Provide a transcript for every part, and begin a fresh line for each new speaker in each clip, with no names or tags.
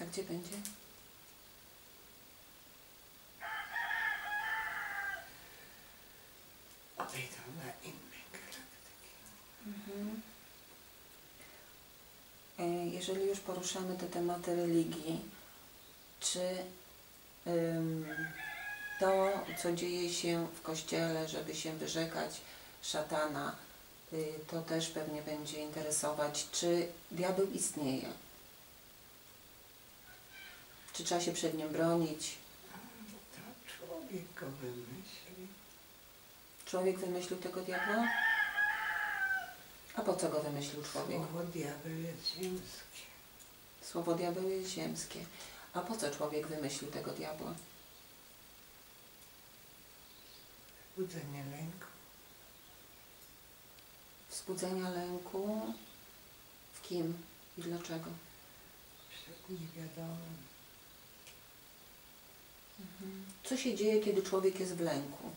A gdzie będzie?
Odejdą na inne galaktyki.
Mhm. E, Jeżeli już poruszamy te tematy religii, czy ym, to, co dzieje się w kościele, żeby się wyrzekać szatana, y, to też pewnie będzie interesować, czy diabeł istnieje? Czy trzeba się przed nim bronić?
To człowiek go wymyśli.
Człowiek wymyślił tego diabła? A po co go wymyślił człowiek?
Słowo diabeł jest ziemskie.
Słowo diabeł jest ziemskie. A po co człowiek wymyślił tego diabła?
Budzenie lęku.
Wzbudzenia lęku w kim i dlaczego?
Przed niewiadomym.
Co się dzieje, kiedy człowiek jest w lęku?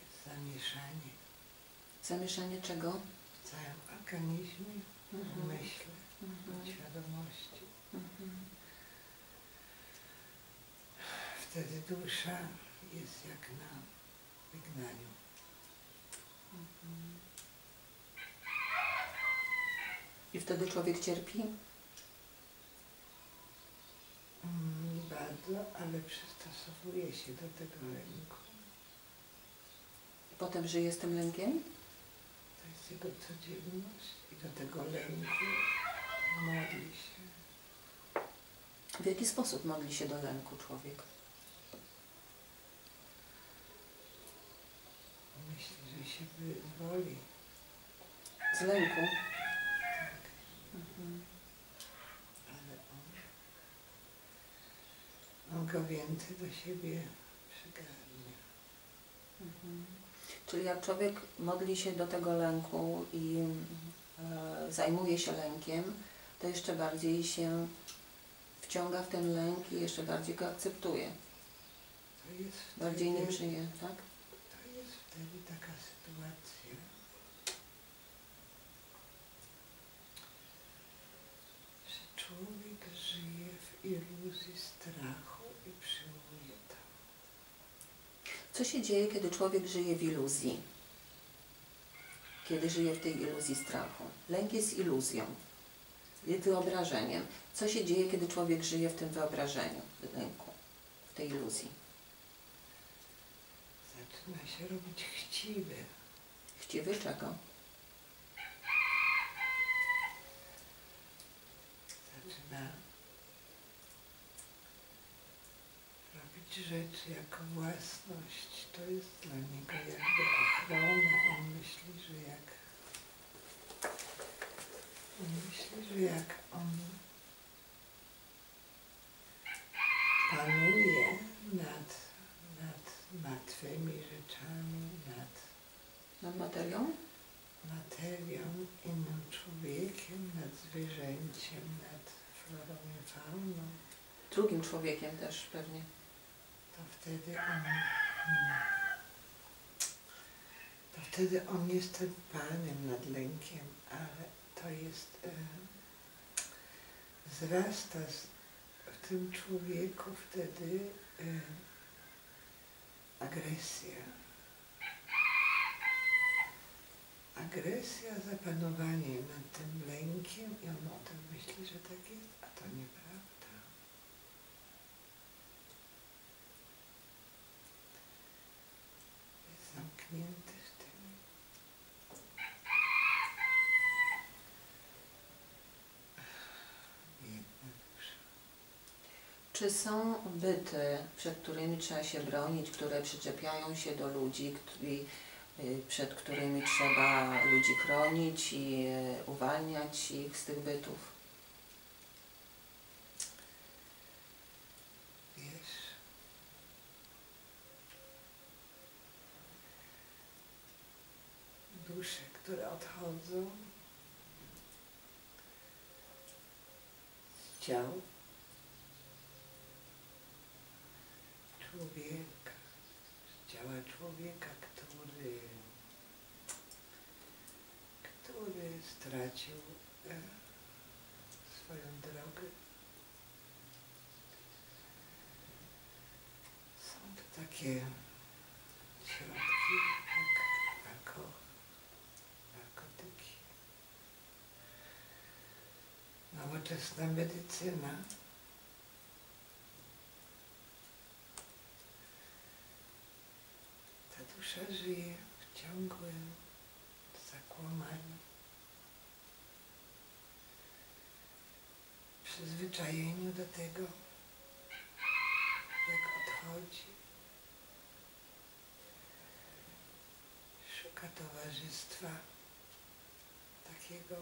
Jest zamieszanie
Zamieszanie czego?
w całym organizmie,
Mhm.
myśle,
Mhm.
świadomości.
Mhm.
Wtedy dusza jest jak na wygnaniu.
I wtedy człowiek cierpi?
Mm, Nie bardzo, ale przystosowuje się do tego lęku.
I potem żyje z tym lękiem?
To jest jego codzienność i do tego lęku modli się.
W jaki sposób modli się do lęku człowiek?
Myśli, że się wyzwoli.
Z lęku?
Tak,
Mhm.
ale on, go więcej do siebie przygarnie.
Mhm. Czyli jak człowiek modli się do tego lęku i e, zajmuje się lękiem, to jeszcze bardziej się wciąga w ten lęk i jeszcze bardziej go akceptuje.
Jest
Bardziej nim
wtedy,
żyje, tak?
to jest wtedy taka sytuacja, że człowiek żyje w iluzji strachu i przyjmuje to.
Co się dzieje, kiedy człowiek żyje w iluzji? Kiedy żyje w tej iluzji strachu? Lęk jest iluzją, jest wyobrażeniem. Co się dzieje, kiedy człowiek żyje w tym wyobrażeniu lęku, w tej iluzji?
Zaczyna się robić chciwy.
Chciwy czego?
Zaczyna rzeczy jako własność. To jest dla niego jakby ochrona. On myśli, że jak on myśli, że jak on panuje nad, nad martwymi rzeczami, nad
Nad materią?
materią, innym człowiekiem, nad zwierzęciem, nad florą i fauną,
Drugim człowiekiem też pewnie.
To wtedy on to wtedy on jest tym panem nad lękiem, ale to jest e, wzrasta w tym człowieku wtedy e, agresja. Agresja, zapanowanie nad tym lękiem i on o tym myśli, że tak jest, a to nieprawda. Jest zamknięty w tym. Biedna dusza.
Czy są byty, przed którymi trzeba się bronić, które przyczepiają się do ludzi, y, przed którymi trzeba ludzi chronić i y, uwalniać ich z tych bytów?
Dusze, które odchodzą z ciał człowieka, z ciała człowieka, który utracił e, swoją drogę. Są to takie środki jak alkohol, narkotyki, nowoczesna medycyna. Ta dusza żyje w ciągłym zakłamaniu, przyzwyczajeniu do tego, jak odchodzi. Szuka towarzystwa takiego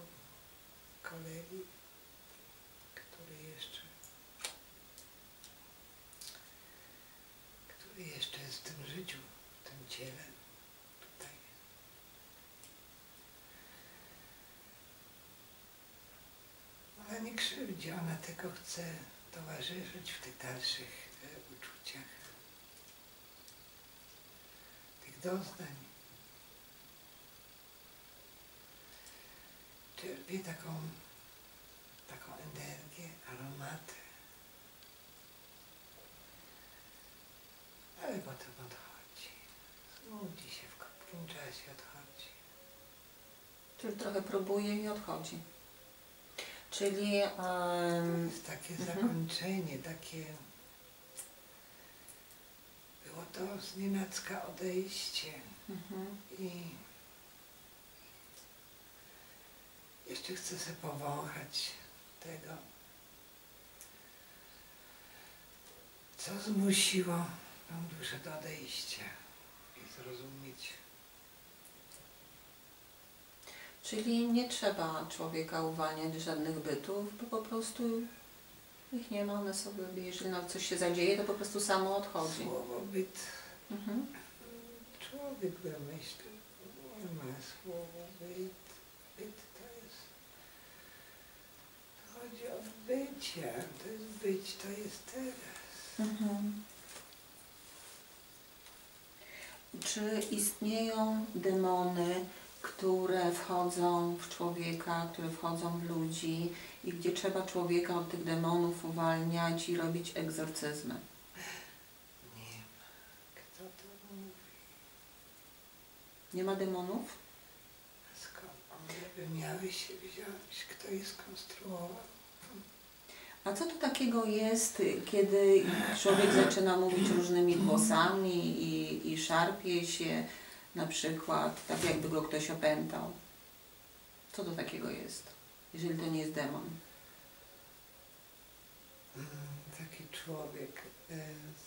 kolegi, który jeszcze, który jeszcze jest w tym życiu, w tym ciele, tutaj. Ona nie krzywdzi, ona tylko chce towarzyszyć w tych dalszych e, uczuciach, tych doznań. Czerpie taką, taką energię, aromaty. Ale potem odchodzi. Znudzi się w krótkim czasie, odchodzi.
Czyli trochę próbuje i odchodzi. Czyli
jest takie
Mhm.
zakończenie, takie... Było to znienacka odejście
mhm.
i jeszcze chcę sobie powąchać tego, co zmusiło tą duszę do odejścia i zrozumieć.
Czyli nie trzeba człowieka uwalniać żadnych bytów, bo po prostu ich nie ma, one sobie, jeżeli nawet coś się zadzieje, to po prostu samo odchodzi.
Słowo byt,
Mhm.
człowiek wymyślił, nie ma słowa byt. Byt to jest, to chodzi o bycie, to jest być, to jest teraz.
Mhm. Czy istnieją demony, które wchodzą w człowieka, które wchodzą w ludzi i gdzie trzeba człowieka od tych demonów uwalniać i robić egzorcyzmy?
Nie ma. Kto to mówi?
Nie ma demonów?
A skąd one by miały się wziąć? Kto je skonstruował?
A co to takiego jest, kiedy człowiek zaczyna mówić różnymi głosami i, i szarpie się, na przykład, tak jakby go ktoś opętał? Co to takiego jest, jeżeli to nie jest demon?
Mm, Taki człowiek e,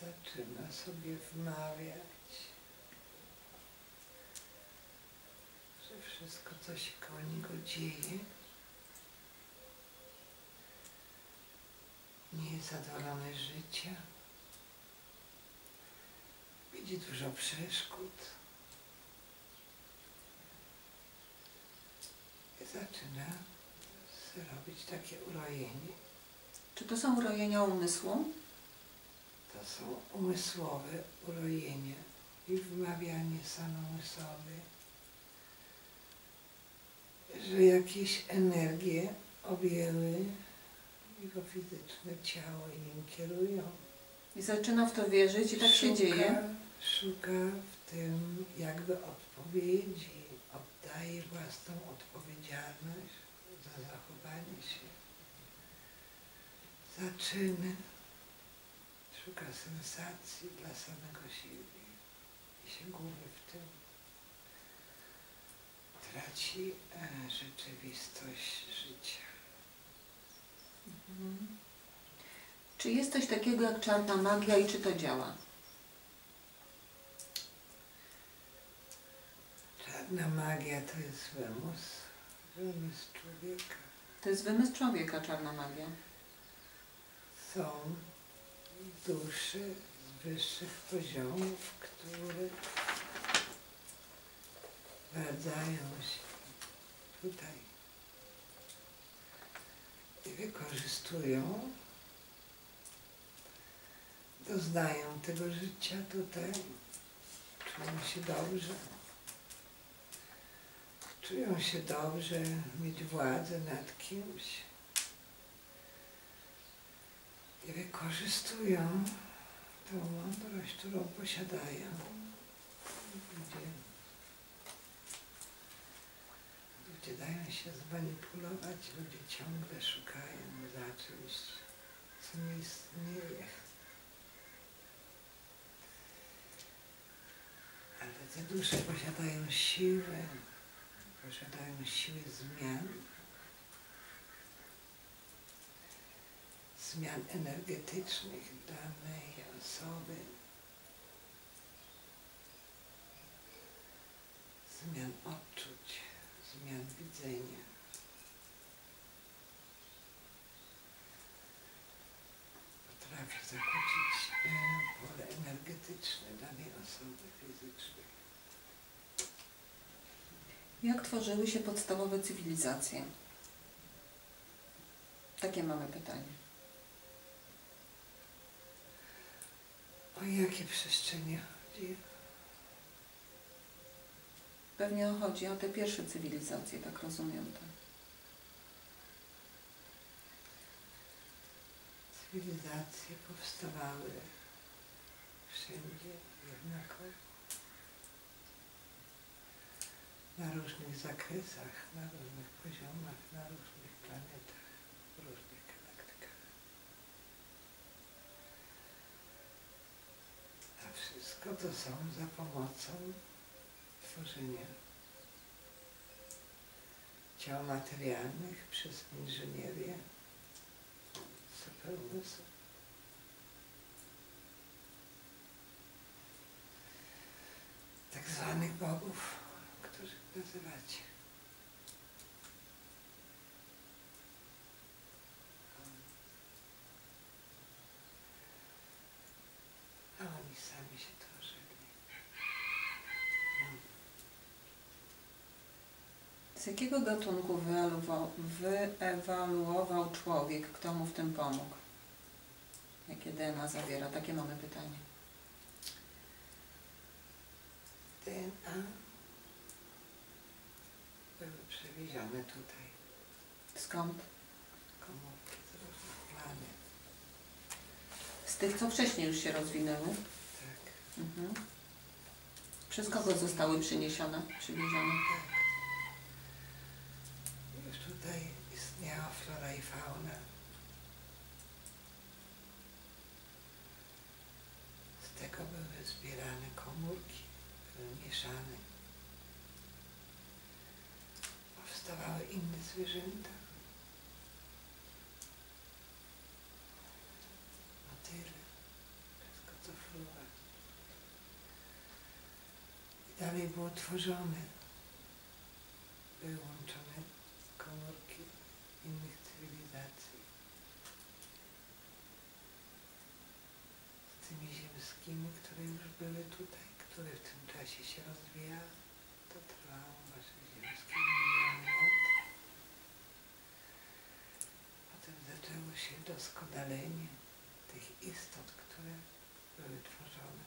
zaczyna sobie wmawiać, że wszystko, co się koło niego dzieje, nie jest zadowolony życia. Widzi dużo przeszkód. Zaczyna robić takie urojenie.
Czy to są urojenia umysłu?
To są umysłowe urojenia i wmawianie samemu sobie, że jakieś energie objęły jego fizyczne ciało i nim kierują.
I zaczyna w to wierzyć i tak się
Szuka-
dzieje.
Szuka w tym jakby odpowiedzi, oddaje własną odpowiedzialność za zachowanie się. Zaczyny, szuka sensacji dla samego siebie i się gubi w tym. Traci e, rzeczywistość życia.
Mhm. Czy jest coś takiego jak czarna magia i czy to działa?
Czarna magia to jest wymysł, wymysł człowieka.
To jest wymysł człowieka, czarna magia.
są dusze z wyższych poziomów, które radzają się tutaj i wykorzystują, doznają tego życia tutaj, czują się dobrze, czują się dobrze, mieć władzę nad kimś i wykorzystują tą mądrość, którą posiadają. Ludzie, ludzie dają się zmanipulować, ludzie ciągle szukają za czymś, co nie istnieje. Ale te dusze posiadają siłę, posiadają siłę zmian, zmian energetycznych danej osoby, zmian odczuć, zmian widzenia. Potrafi zakłócić e, pole energetyczne danej osoby fizycznej.
Jak tworzyły się podstawowe cywilizacje? Takie mamy pytanie.
O jakie przestrzenie chodzi?
Pewnie chodzi o te pierwsze cywilizacje, tak rozumiem to.
Cywilizacje powstawały wszędzie jednakowo. Na różnych zakresach, na różnych poziomach, na różnych planetach, w różnych galaktykach. A wszystko to są za pomocą tworzenia ciał materialnych przez inżynierię superumysł. Tak zwanych bogów, A oni sami się tworzyli.
Z jakiego gatunku wyeluwo- wyewaluował człowiek? Kto mu w tym pomógł? Jakie DNA zawiera? Takie mamy pytanie.
DNA były przewiezione tutaj
Skąd?
komórki z różnych planet.
Z tych, co wcześniej już się rozwinęły?
Tak,
Mhm. Przez kogo zostały przyniesione, przywiezione?
tak. Już tutaj istniała flora i fauna. Z tego były zbierane komórki, były mieszane. Powstawały inne zwierzęta. Motyle, wszystko co fruwa. I dalej było tworzone. Były łączone komórki innych cywilizacji z tymi ziemskimi, które już były tutaj, które w tym czasie się rozwijały. To trwało wasze ziemskie miliony lat. Potem zaczęło się doskonalenie tych istot, które były tworzone.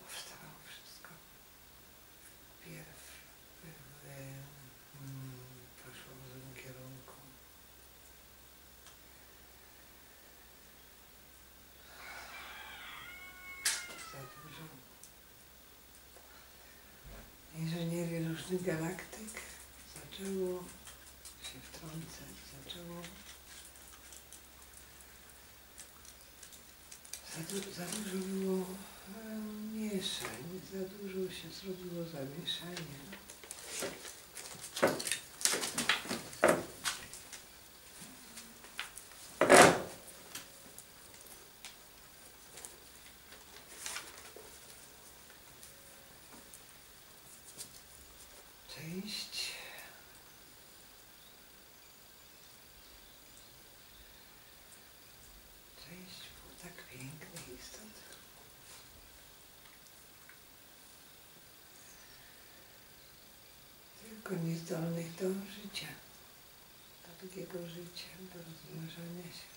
Powstawało wszystko. Wpierw były, mm, poszło w złym kierunku. Za dużo inżynierii różnych galaktyk zaczęło się wtrącać, zaczęło za, du- za dużo było e, mieszań, za dużo się zrobiło zamieszania. Część część było tak pięknych istot. Tylko niezdolnych do życia, do drugiego życia, do rozmnażania się.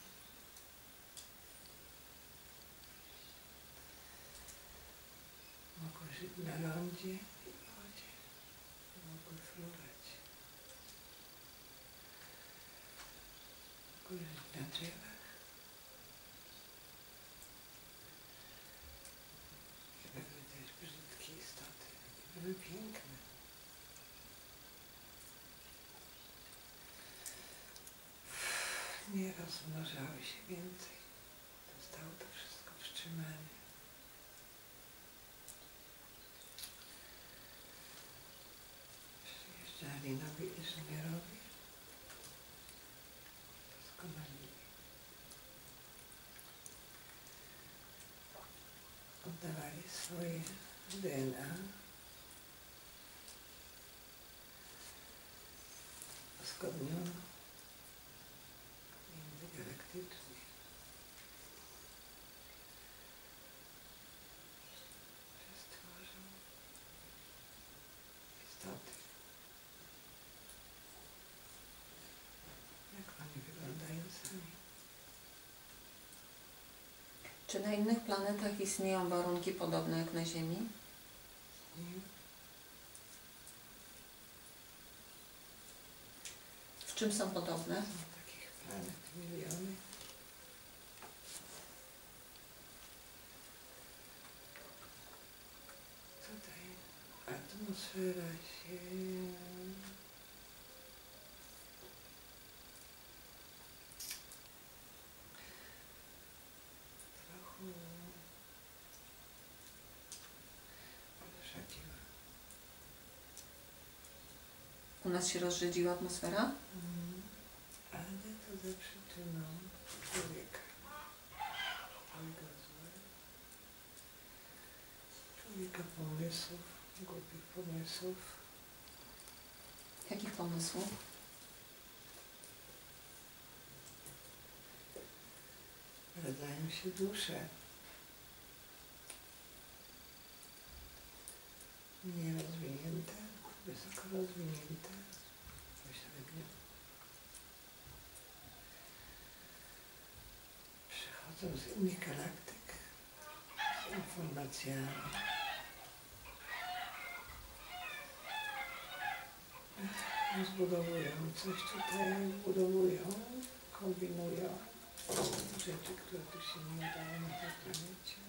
żyć na lądzie i wodzie. Mogły fruwać. Mogły żyć na drzewach. I były też brzydkie istoty. I były piękne. Nie rozmnażały się więcej. Zostało to wszystko wstrzymane. Przyjeżdżali nowi inżynierowie. Doskonalili. Oddawali swoje DNA. Uzgodniono międzygalaktycznie. Że stworzą istoty. Jak oni wyglądają sami.
Czy na innych planetach istnieją warunki podobne jak na Ziemi? W czym są podobne?
Takich planet miliony. Tutaj atmosfera się trochę rozrzedziła.
U nas się rozrzedziła atmosfera?
Mhm. Ale to za przyczyną człowieka. Człowieka. Człowieka pomysłów, głupich pomysłów.
Jakich pomysłów?
Rodzają się dusze. Nierozwinięte, wysoko rozwinięte, Przychodzą z innych galaktyk, z informacjami. Zbudowują coś tutaj, budowują, kombinują rzeczy, które tu się nie udało na tej planecie.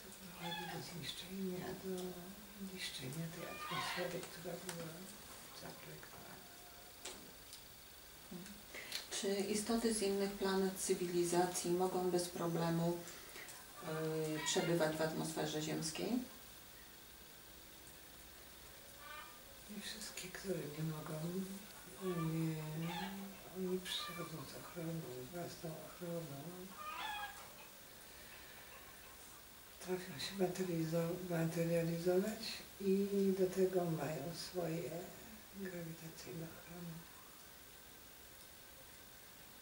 To prowadzi do zniszczenia, do niszczenia tej atmosfery, która była zaprojektowana.
Czy istoty z innych planet cywilizacji mogą bez problemu y, przebywać w atmosferze ziemskiej?
I wszystkie, które nie mogą, oni, oni przychodzą z ochroną, z własną ochroną. Trafią się materializo- materializować i do tego mają swoje grawitacyjne ochrony.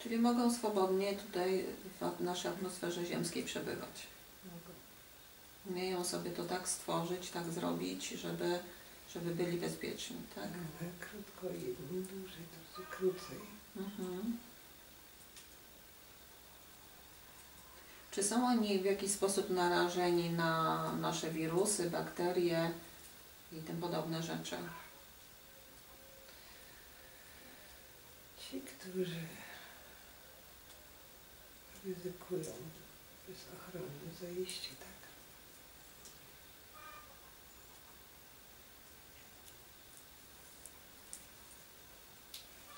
Czyli mogą swobodnie tutaj w naszej atmosferze ziemskiej przebywać.
Mogą.
Umieją sobie to tak stworzyć, tak zrobić, żeby, żeby byli bezpieczni, tak?
Ale krótko, jedni dłużej, drudzy krócej.
Mhm. Czy są oni w jakiś sposób narażeni na nasze wirusy, bakterie i tym podobne rzeczy?
Ci, którzy ryzykują bez ochrony, zajście tak.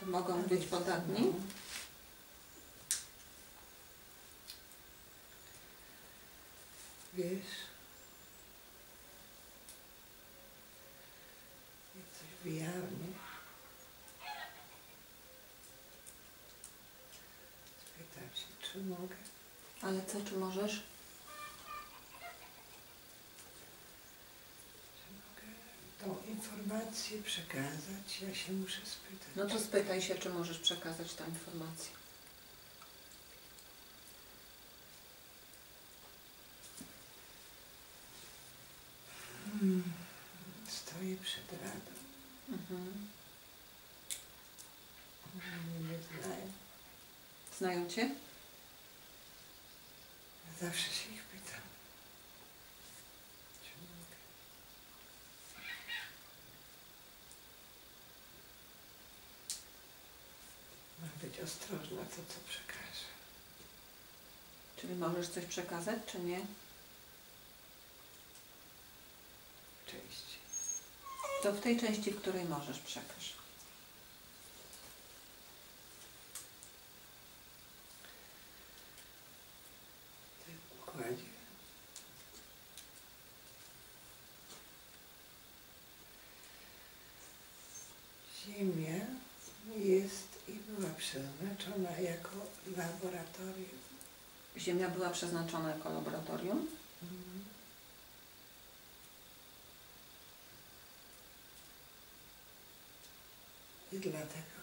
To mogą być podatni?
No. Wiesz, jak coś wyjawnie, spytam się, czy mogę.
Ale co, czy możesz?
Czy mogę tą informację przekazać? Ja się muszę spytać.
No to spytaj się, czy możesz przekazać tę informację.
Hmm. Stoję przed radą.
Mhm.
Mnie znają.
Znają Cię?
Zawsze się ich pytam. Czy mogę? Mam być ostrożna, co co przekażę.
Czyli możesz coś przekazać, czy nie?
Części.
To w tej części, w której możesz przekaż.
Układzie. Ziemia jest i była przeznaczona jako laboratorium.
Ziemia była przeznaczona jako laboratorium.
I dlatego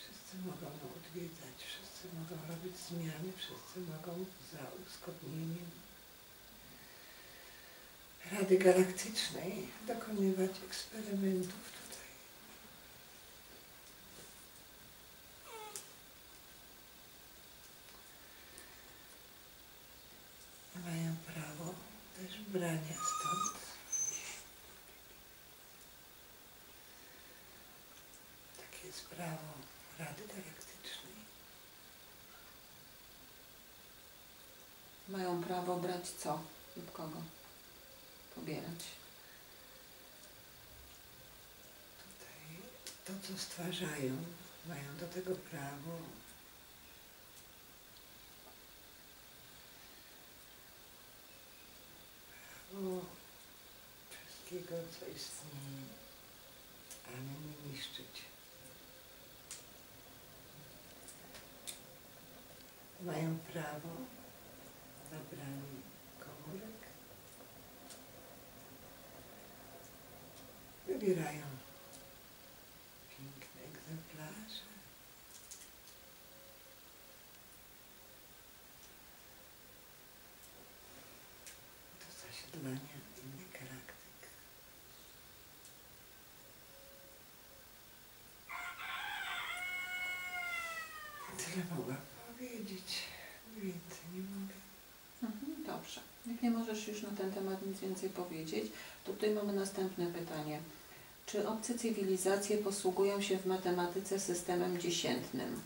wszyscy mogą odwiedzać, wszyscy mogą robić zmiany, wszyscy mogą za uzgodnieniem Rady Galaktycznej dokonywać eksperymentów tutaj. Mają prawo też brania stąd. Takie jest prawo Rady Galaktycznej.
Prawo brać co lub kogo? Pobierać.
Tutaj to, co stwarzają, mają do tego prawo. Prawo wszystkiego, co istnieje, ale nie niszczyć. Mają prawo na branie komórek. Wybierają piękne egzemplarze. Do zasiedlania innych galaktyk. Tyle mogłam powiedzieć. Więcej nie mogę.
Dobrze. Jak nie możesz już na ten temat nic więcej powiedzieć, to tutaj mamy następne pytanie. Czy obce cywilizacje posługują się w matematyce systemem dziesiętnym?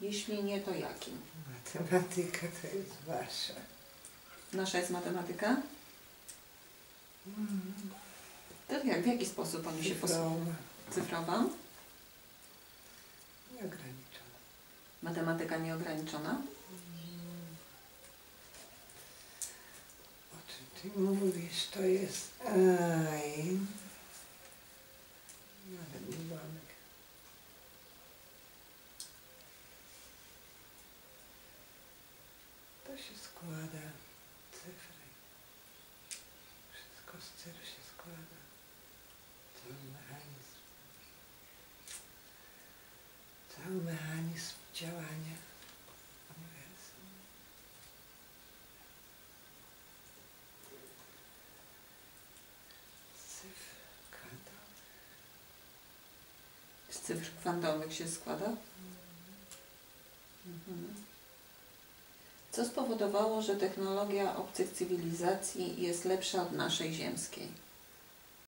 Jeśli nie, to jakim?
Matematyka to jest wasza.
Nasza jest matematyka?
Mm.
To jak, w jaki sposób oni się posługują? Cyfrowa?
nieograniczona.
Matematyka nieograniczona?
O czym ty mówisz, to jest... Aj. Nawet nie ułamek. To się składa cyfry. Wszystko z cyfr się składa. Cały mechanizm. Cały mechanizm działania uniwersum. Cyfr kwantowych.
Z cyfr kwantowych się składa? Mhm. Co spowodowało, że technologia obcych cywilizacji jest lepsza od naszej ziemskiej?